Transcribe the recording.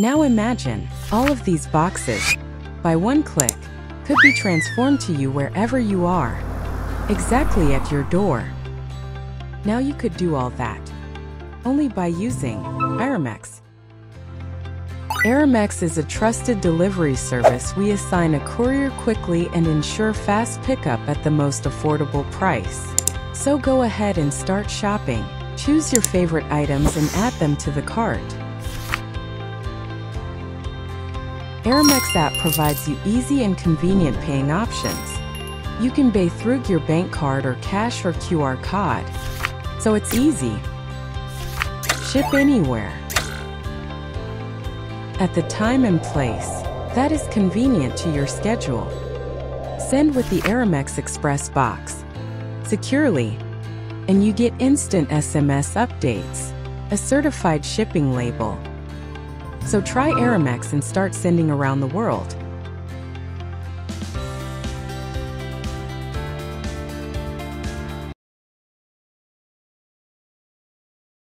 Now imagine, all of these boxes, by one click, could be transformed to you wherever you are, exactly at your door. Now you could do all that, only by using Aramex. Aramex is a trusted delivery service. We assign a courier quickly and ensure fast pickup at the most affordable price. So go ahead and start shopping. Choose your favorite items and add them to the cart. Aramex app provides you easy and convenient paying options. You can pay through your bank card or cash or QR code. So it's easy. Ship anywhere. At the time and place that is convenient to your schedule. Send with the Aramex Express box. Securely. And you get instant SMS updates. A certified shipping label. So try Aramex and start sending around the world.